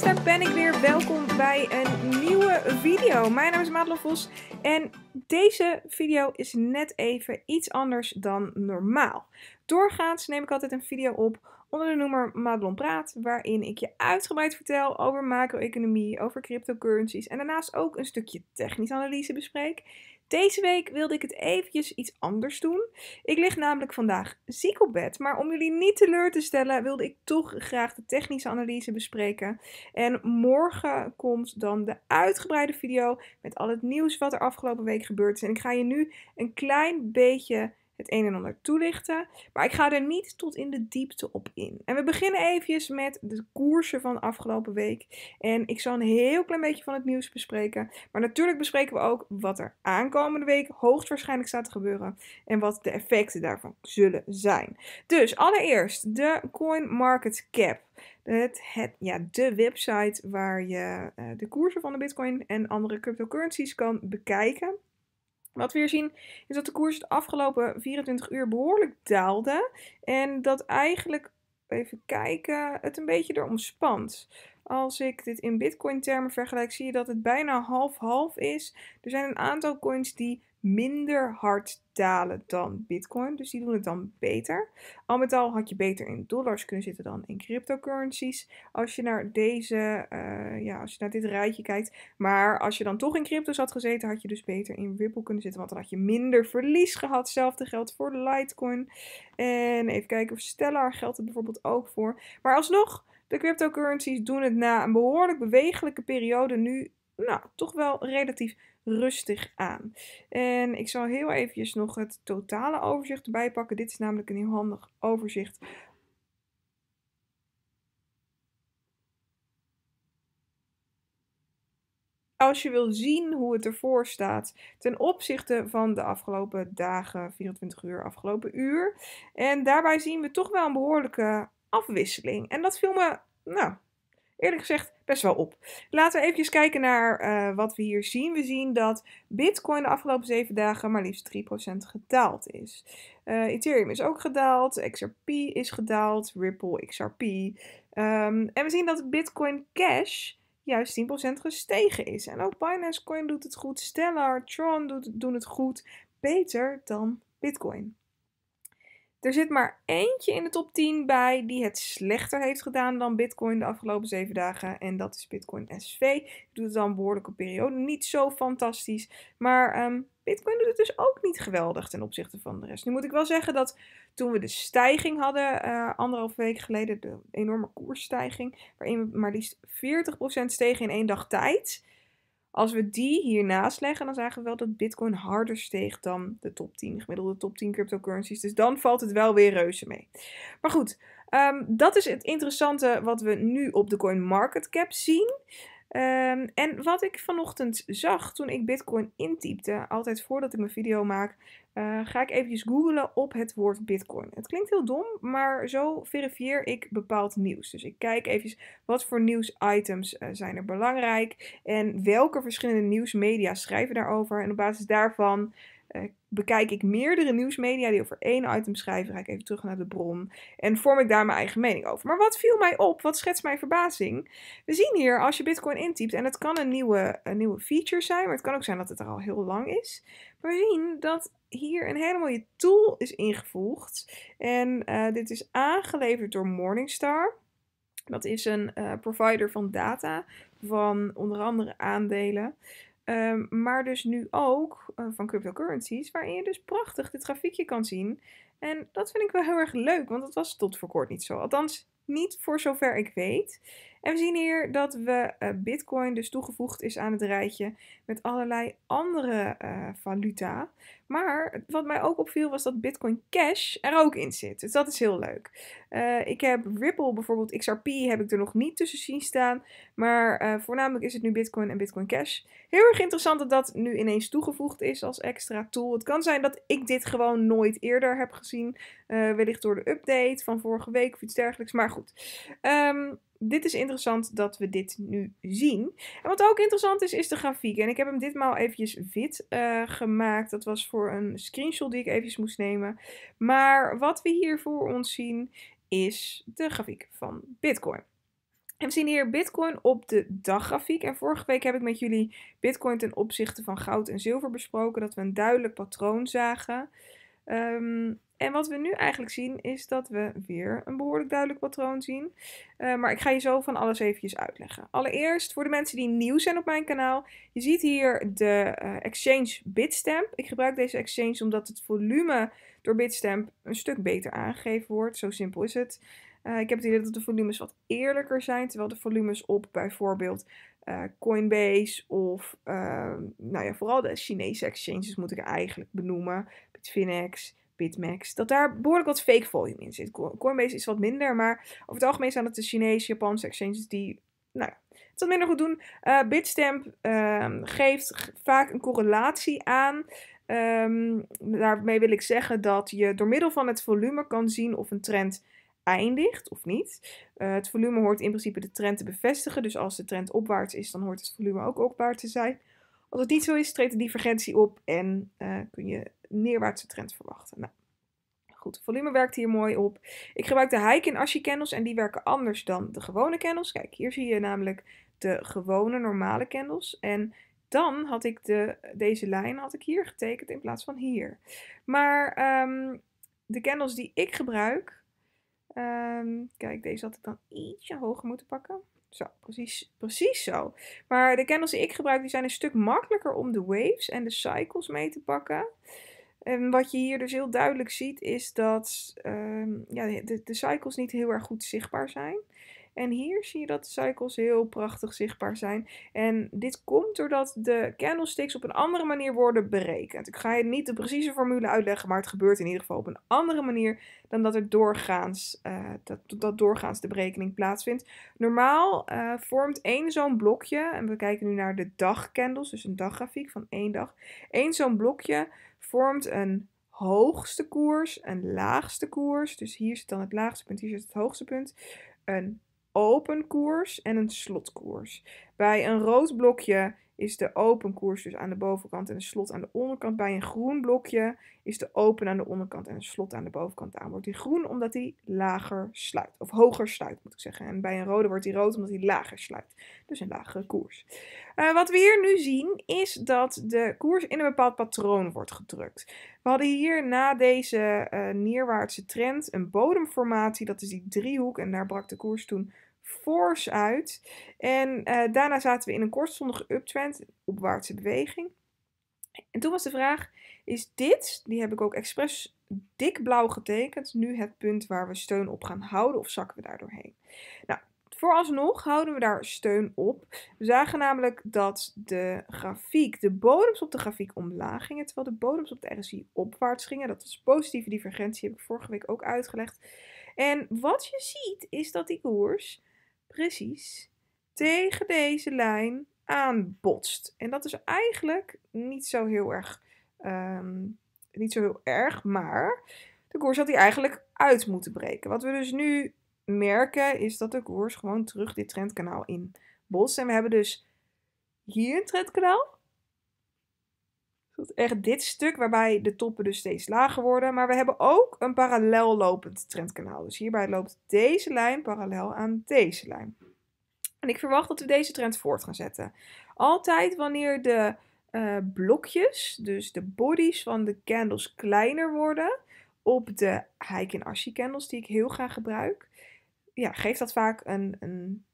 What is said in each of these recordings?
Daar ben ik weer. Welkom bij een nieuwe video. Mijn naam is Madelon Vos en deze video is net even iets anders dan normaal. Doorgaans neem ik altijd een video op onder de noemer Madelon Praat, waarin ik je uitgebreid vertel over macro-economie, over cryptocurrencies en daarnaast ook een stukje technische analyse bespreek. Deze week wilde ik het eventjes iets anders doen. Ik lig namelijk vandaag ziek op bed, maar om jullie niet teleur te stellen wilde ik toch graag de technische analyse bespreken. En morgen komt dan de uitgebreide video met al het nieuws wat er afgelopen week gebeurd is. En ik ga je nu een klein beetje het een en ander toelichten. Maar ik ga er niet tot in de diepte op in. En we beginnen eventjes met de koersen van de afgelopen week. En ik zal een heel klein beetje van het nieuws bespreken. Maar natuurlijk bespreken we ook wat er aankomende week hoogstwaarschijnlijk staat te gebeuren. En wat de effecten daarvan zullen zijn. Dus allereerst de Coin Market Cap. Het, het, ja, de website waar je uh, de koersen van de Bitcoin en andere cryptocurrencies kan bekijken. Wat we hier zien is dat de koers de afgelopen 24 uur behoorlijk daalde. En dat eigenlijk, even kijken, het een beetje erom spant. Als ik dit in bitcoin termen vergelijk, zie je dat het bijna half-half is. Er zijn een aantal coins die minder hard dalen dan Bitcoin. Dus die doen het dan beter. Al met al had je beter in dollars kunnen zitten dan in cryptocurrencies. Als je naar deze, uh, ja, als je naar dit rijtje kijkt. Maar als je dan toch in crypto's had gezeten, had je dus beter in Ripple kunnen zitten. Want dan had je minder verlies gehad. Hetzelfde geldt voor Litecoin. En even kijken of Stellar geldt het bijvoorbeeld ook voor. Maar alsnog, de cryptocurrencies doen het na een behoorlijk bewegelijke periode nu, nou, toch wel relatief rustig aan. En ik zal heel eventjes nog het totale overzicht erbij pakken. Dit is namelijk een heel handig overzicht. Als je wil zien hoe het ervoor staat ten opzichte van de afgelopen dagen, 24 uur, afgelopen uur. En daarbij zien we toch wel een behoorlijke afwisseling. En dat viel me, nou, eerlijk gezegd best wel op. Laten we even kijken naar uh, wat we hier zien. We zien dat Bitcoin de afgelopen 7 dagen maar liefst 3% gedaald is. Uh, Ethereum is ook gedaald, XRP is gedaald, Ripple, XRP. Um, en we zien dat Bitcoin Cash juist 10% gestegen is. En ook Binance Coin doet het goed, Stellar, Tron doet, doen het goed, beter dan Bitcoin. Er zit maar eentje in de top 10 bij die het slechter heeft gedaan dan Bitcoin de afgelopen 7 dagen. En dat is Bitcoin SV. Doet het dan een behoorlijke periode. Niet zo fantastisch. Maar um, Bitcoin doet het dus ook niet geweldig ten opzichte van de rest. Nu moet ik wel zeggen dat toen we de stijging hadden, uh, anderhalf week geleden, de enorme koersstijging, waarin we maar liefst 40% stegen in één dag tijd. Als we die hiernaast leggen, dan zagen we wel dat Bitcoin harder steeg dan de top 10, gemiddelde top 10 cryptocurrencies. Dus dan valt het wel weer reuze mee. Maar goed, um, dat is het interessante wat we nu op de Coin Market Cap zien. Um, en wat ik vanochtend zag toen ik Bitcoin intypte, altijd voordat ik mijn video maak, uh, ga ik eventjes googlen op het woord Bitcoin. Het klinkt heel dom, maar zo verifieer ik bepaald nieuws. Dus ik kijk eventjes wat voor nieuwsitems uh, zijn er belangrijk en welke verschillende nieuwsmedia schrijven daarover. En op basis daarvan uh, bekijk ik meerdere nieuwsmedia die over één item schrijven. Ga ik even terug naar de bron en vorm ik daar mijn eigen mening over. Maar wat viel mij op? Wat schetst mijn verbazing? We zien hier als je Bitcoin intypt, en het kan een nieuwe, een nieuwe feature zijn, maar het kan ook zijn dat het er al heel lang is. We zien dat hier een hele mooie tool is ingevoegd. En uh, dit is aangeleverd door Morningstar. Dat is een uh, provider van data van onder andere aandelen. Um, maar dus nu ook uh, van cryptocurrencies, waarin je dus prachtig dit grafiekje kan zien. En dat vind ik wel heel erg leuk, want dat was tot voor kort niet zo. Althans, niet voor zover ik weet. En we zien hier dat we uh, Bitcoin dus toegevoegd is aan het rijtje met allerlei andere uh, valuta. Maar wat mij ook opviel was dat Bitcoin Cash er ook in zit. Dus dat is heel leuk. Uh, ik heb Ripple bijvoorbeeld, XRP heb ik er nog niet tussen zien staan. Maar voornamelijk is het nu Bitcoin en Bitcoin Cash. Heel erg interessant dat dat nu ineens toegevoegd is als extra tool. Het kan zijn dat ik dit gewoon nooit eerder heb gezien. wellicht door de update van vorige week of iets dergelijks. Maar goed. Um, dit is interessant dat we dit nu zien. En wat ook interessant is, is de grafiek. En ik heb hem ditmaal eventjes wit uh, gemaakt. Dat was voor een screenshot die ik eventjes moest nemen. Maar wat we hier voor ons zien, is de grafiek van Bitcoin. En we zien hier Bitcoin op de daggrafiek. En vorige week heb ik met jullie Bitcoin ten opzichte van goud en zilver besproken. Dat we een duidelijk patroon zagen. Um, en wat we nu eigenlijk zien is dat we weer een behoorlijk duidelijk patroon zien. Uh, maar ik ga je zo van alles eventjes uitleggen. Allereerst voor de mensen die nieuw zijn op mijn kanaal. Je ziet hier de uh, exchange Bitstamp. Ik gebruik deze exchange omdat het volume door Bitstamp een stuk beter aangegeven wordt. Zo simpel is het. Uh, ik heb het idee dat de volumes wat eerlijker zijn. Terwijl de volumes op bijvoorbeeld Coinbase of nou ja, vooral de Chinese exchanges moet ik eigenlijk benoemen. Bitfinex, Bitmax, dat daar behoorlijk wat fake volume in zit. Coinbase is wat minder, maar over het algemeen zijn het de Chinese, Japanse exchanges die, nou het wat minder goed doen. Uh, Bitstamp uh, geeft vaak een correlatie aan. Um, daarmee wil ik zeggen dat je door middel van het volume kan zien of een trend eindigt of niet. Uh, het volume hoort in principe de trend te bevestigen. Dus als de trend opwaarts is, dan hoort het volume ook opwaarts te zijn. Als het niet zo is, treedt de divergentie op en uh, kun je neerwaartse trend verwachten. Nou, goed, volume werkt hier mooi op. Ik gebruik de Heiken Ashi candles en die werken anders dan de gewone candles. Kijk, hier zie je namelijk de gewone normale candles. En dan had ik de, deze lijn had ik hier getekend in plaats van hier. Maar um, de candles die ik gebruik, um, kijk, deze had ik dan ietsje hoger moeten pakken. Zo, precies, precies zo. Maar de candles die ik gebruik, die zijn een stuk makkelijker om de waves en de cycles mee te pakken. En wat je hier dus heel duidelijk ziet, is dat um, ja, de, de cycles niet heel erg goed zichtbaar zijn. En hier zie je dat de cycles heel prachtig zichtbaar zijn. En dit komt doordat de candlesticks op een andere manier worden berekend. Ik ga je niet de precieze formule uitleggen, maar het gebeurt in ieder geval op een andere manier dan dat er doorgaans, uh, dat, dat doorgaans de berekening plaatsvindt. Normaal uh, vormt één zo'n blokje, en we kijken nu naar de dagcandles, dus een daggrafiek van één dag. Eén zo'n blokje vormt een hoogste koers, een laagste koers. Dus hier zit dan het laagste punt, hier zit het hoogste punt. Een open koers en een slotkoers. Bij een rood blokje is de open koers dus aan de bovenkant en de slot aan de onderkant. Bij een groen blokje is de open aan de onderkant en de slot aan de bovenkant aan. Wordt die groen omdat die lager sluit. Of hoger sluit moet ik zeggen. En bij een rode wordt die rood omdat die lager sluit. Dus een lagere koers. Uh, wat we hier nu zien is dat de koers in een bepaald patroon wordt gedrukt. We hadden hier na deze uh, neerwaartse trend een bodemformatie. Dat is die driehoek en daar brak de koers toen force uit. En uh, daarna zaten we in een kortstondige uptrend, opwaartse beweging. En toen was de vraag, is dit, die heb ik ook expres dik blauw getekend, nu het punt waar we steun op gaan houden of zakken we daar doorheen? Nou, vooralsnog houden we daar steun op. We zagen namelijk dat de grafiek, de bodems op de grafiek omlaag gingen, terwijl de bodems op de RSI opwaarts gingen. Dat is positieve divergentie, heb ik vorige week ook uitgelegd. En wat je ziet is dat die koers precies tegen deze lijn aanbotst. En dat is eigenlijk niet zo heel erg, um, niet zo heel erg, maar de koers had hij eigenlijk uit moeten breken. Wat we dus nu merken is dat de koers gewoon terug dit trendkanaal in botst. En we hebben dus hier een trendkanaal. Echt dit stuk waarbij de toppen dus steeds lager worden. Maar we hebben ook een parallel lopend trendkanaal. Dus hierbij loopt deze lijn parallel aan deze lijn. En ik verwacht dat we deze trend voort gaan zetten. Altijd wanneer de uh, blokjes, dus de bodies van de candles kleiner worden op de Heiken Ashi candles die ik heel graag gebruik, ja, geeft dat vaak een, een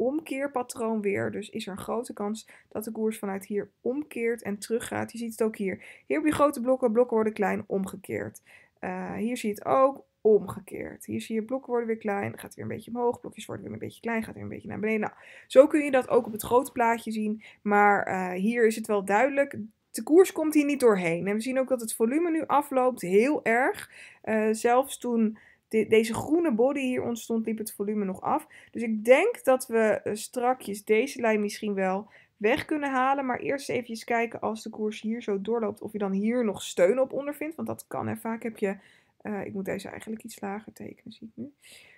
omkeerpatroon weer. Dus is er een grote kans dat de koers vanuit hier omkeert en teruggaat. Je ziet het ook hier. Hier heb je grote blokken, blokken worden klein, omgekeerd. Uh, hier zie je het ook omgekeerd. Hier zie je blokken worden weer klein, gaat weer een beetje omhoog, blokjes worden weer een beetje klein, gaat weer een beetje naar beneden. Nou, zo kun je dat ook op het grote plaatje zien, maar uh, hier is het wel duidelijk. De koers komt hier niet doorheen. En we zien ook dat het volume nu afloopt heel erg. Uh, zelfs toen de, deze groene body hier ontstond, liep het volume nog af. Dus ik denk dat we uh, strakjes deze lijn misschien wel weg kunnen halen. Maar eerst even kijken als de koers hier zo doorloopt of je dan hier nog steun op ondervindt. Want dat kan. Vaak heb je uh, ik moet deze eigenlijk iets lager tekenen, zie ik nu.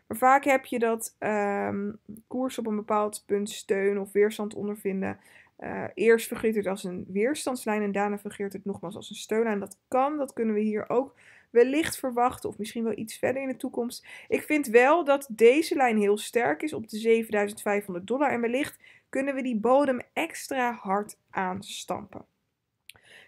Maar vaak heb je dat um, koers op een bepaald punt steun of weerstand ondervinden. Uh, eerst fungeert het als een weerstandslijn en daarna fungeert het nogmaals als een steunlijn. Dat kan, dat kunnen we hier ook wellicht verwachten, of misschien wel iets verder in de toekomst. Ik vind wel dat deze lijn heel sterk is op de 7500 dollar en wellicht kunnen we die bodem extra hard aanstampen.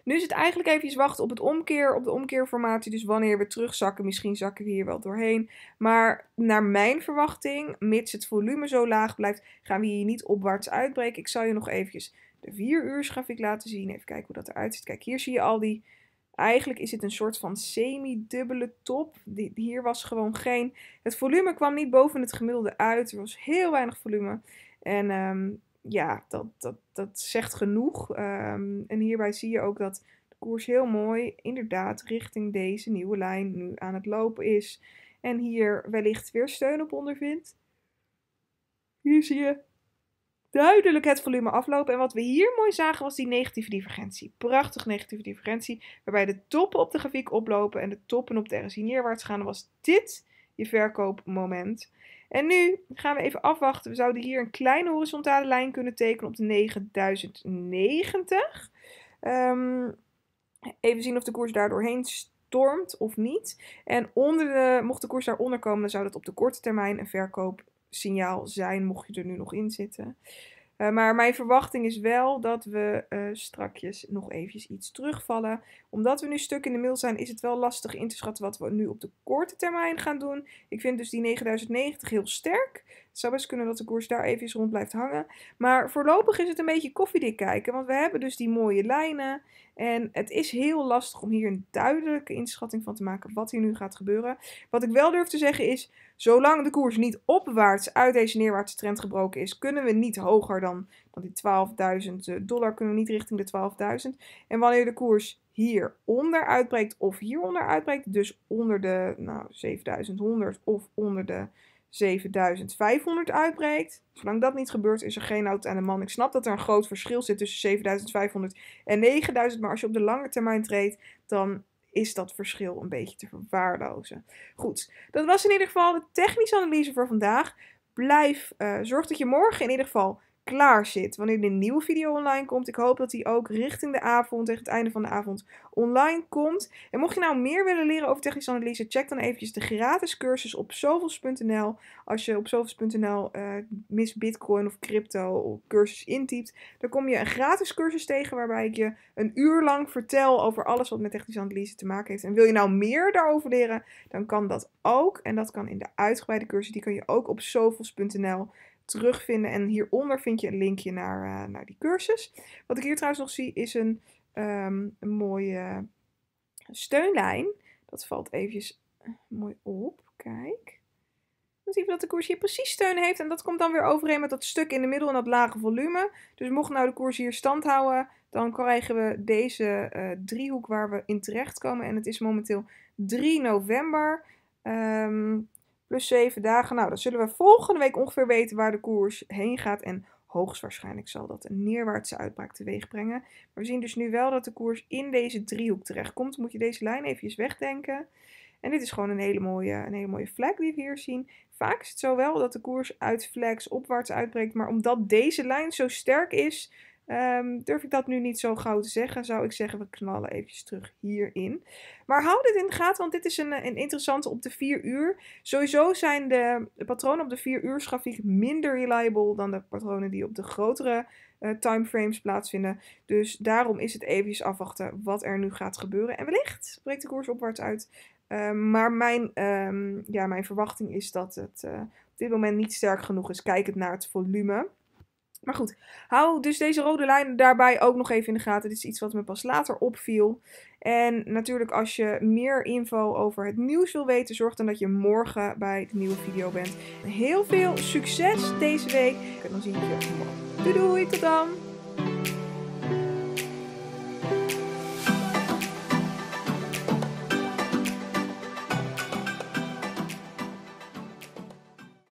Nu is het eigenlijk even wachten op het omkeer, op de omkeerformatie. Dus wanneer we terugzakken, misschien zakken we hier wel doorheen. Maar naar mijn verwachting, mits het volume zo laag blijft, gaan we hier niet opwaarts uitbreken. Ik zal je nog eventjes de 4 uur grafiek laten zien. Even kijken hoe dat eruit ziet. Kijk, hier zie je al die... Eigenlijk is het een soort van semi-dubbele top. Hier was gewoon geen... Het volume kwam niet boven het gemiddelde uit. Er was heel weinig volume. En um, ja, dat, dat, dat zegt genoeg. Ehm, en hierbij zie je ook dat de koers heel mooi inderdaad richting deze nieuwe lijn nu aan het lopen is. En hier wellicht weer steun op ondervindt. Hier zie je duidelijk het volume aflopen. En wat we hier mooi zagen was die negatieve divergentie. Prachtig negatieve divergentie. Waarbij de toppen op de grafiek oplopen en de toppen op de RSI neerwaarts gaan. Was dit je verkoopmoment. En nu gaan we even afwachten. We zouden hier een kleine horizontale lijn kunnen tekenen op de 9090. Um, even zien of de koers daar doorheen stormt of niet. En onder de, mocht de koers daaronder komen, dan zou dat op de korte termijn een verkoopsignaal zijn, mocht je er nu nog in zitten. Uh, maar mijn verwachting is wel dat we uh, strakjes nog eventjes iets terugvallen. Omdat we nu stuk in de mail zijn, is het wel lastig in te schatten wat we nu op de korte termijn gaan doen. Ik vind dus die 9090 heel sterk. Het zou best kunnen dat de koers daar even rond blijft hangen. Maar voorlopig is het een beetje koffiedik kijken. Want we hebben dus die mooie lijnen. En het is heel lastig om hier een duidelijke inschatting van te maken wat hier nu gaat gebeuren. Wat ik wel durf te zeggen is, zolang de koers niet opwaarts uit deze neerwaartse trend gebroken is, kunnen we niet hoger dan, dan die 12.000 eh, dollar, kunnen we niet richting de 12.000. En wanneer de koers hieronder uitbreekt of hieronder uitbreekt, dus onder de nou, 7100 of onder de 7500 uitbreekt. Zolang dat niet gebeurt, is er geen auto aan de man. Ik snap dat er een groot verschil zit tussen 7500 en 9000. Maar als je op de lange termijn treedt, dan is dat verschil een beetje te verwaarlozen. Goed, dat was in ieder geval de technische analyse voor vandaag. Blijf, uh, zorg dat je morgen in ieder geval klaar zit wanneer de nieuwe video online komt. Ik hoop dat die ook richting de avond, tegen het einde van de avond, online komt. En mocht je nou meer willen leren over technische analyse, check dan eventjes de gratis cursus op sovels.nl. Als je op sovels.nl uh, eh, mis bitcoin of crypto cursus intypt, dan kom je een gratis cursus tegen waarbij ik je een uur lang vertel over alles wat met technische analyse te maken heeft. En wil je nou meer daarover leren, dan kan dat ook. En dat kan in de uitgebreide cursus, die kan je ook op sovels.nl terugvinden. En hieronder vind je een linkje naar, uh, naar die cursus. Wat ik hier trouwens nog zie is een, um, een mooie steunlijn. Dat valt eventjes eh, mooi op. Kijk. Dan zien we dat de koers hier precies steun heeft. En dat komt dan weer overeen met dat stuk in de middel en dat lage volume. Dus mocht nou de koers hier stand houden, dan krijgen we deze uh, driehoek waar we in terechtkomen. En het is momenteel 3 november. Um, plus 7 dagen. Nou, dan zullen we volgende week ongeveer weten waar de koers heen gaat. En hoogstwaarschijnlijk zal dat een neerwaartse uitbraak teweeg brengen. Maar we zien dus nu wel dat de koers in deze driehoek terechtkomt. Moet je deze lijn even wegdenken. En dit is gewoon een hele mooie, een hele mooie flag die we hier zien. Vaak is het zo wel dat de koers uit flags opwaarts uitbreekt. Maar omdat deze lijn zo sterk is, Um, durf ik dat nu niet zo gauw te zeggen, zou ik zeggen we knallen eventjes terug hierin. Maar hou dit in de gaten, want dit is een, een interessante op de 4 uur. Sowieso zijn de, patronen op de 4 uur grafiek minder reliable dan de patronen die op de grotere uh, timeframes plaatsvinden. Dus daarom is het eventjes afwachten wat er nu gaat gebeuren. En wellicht breekt de koers opwaarts uit. Um, maar mijn, um, ja, mijn verwachting is dat het uh, op dit moment niet sterk genoeg is, kijkend naar het volume. Maar goed, hou dus deze rode lijn daarbij ook nog even in de gaten. Dit is iets wat me pas later opviel. En natuurlijk als je meer info over het nieuws wil weten, zorg dan dat je morgen bij de nieuwe video bent. Heel veel succes deze week. En dan zien we je morgen. Doei doei, tot dan!